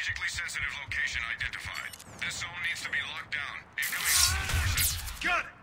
Strategically sensitive location identified. This zone needs to be locked down. Incoming forces. Got it!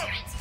Go,